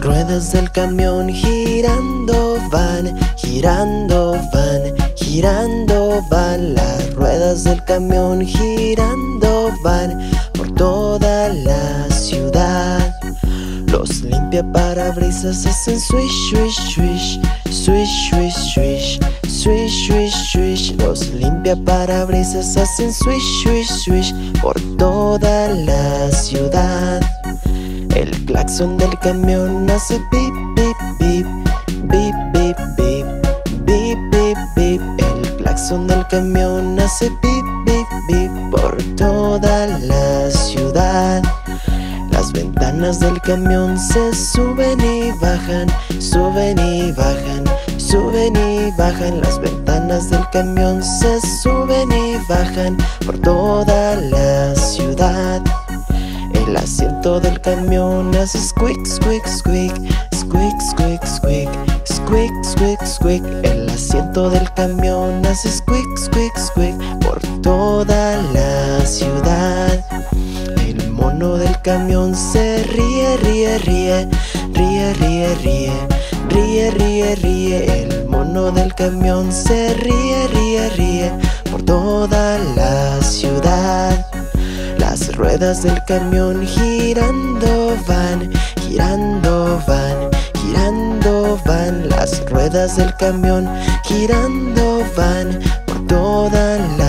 ruedas del camión girando van, girando van, girando van. Las ruedas del camión girando van por toda la ciudad. Los limpia parabrisas hacen swish, swish, swish, swish, swish, swish, swish, swish, swish. Los limpia parabrisas hacen swish, swish, swish por toda la ciudad. Claxon del camión hace bip, bip, bip, bip, bip, bip, bip, bip, bip. El claxon del camión hace bip, bip, bip por toda la ciudad. Las ventanas del camión se suben y bajan, suben y bajan, suben y bajan. Las ventanas del camión se suben y bajan por toda la ciudad. El asiento del camión hace squeak, squeak, squeak, squeak, squeak, squeak, squeak, squeak, squeak. El asiento del camión hace squeak, squeak, squeak por toda la ciudad. El mono del camión se ríe, ríe, ríe, ríe, ríe, ríe, ríe, ríe, ríe. El mono del camión se ríe, ríe, ríe por toda la ciudad. Las ruedas del camión girando van, girando van, girando van. Las ruedas del camión girando van por toda la.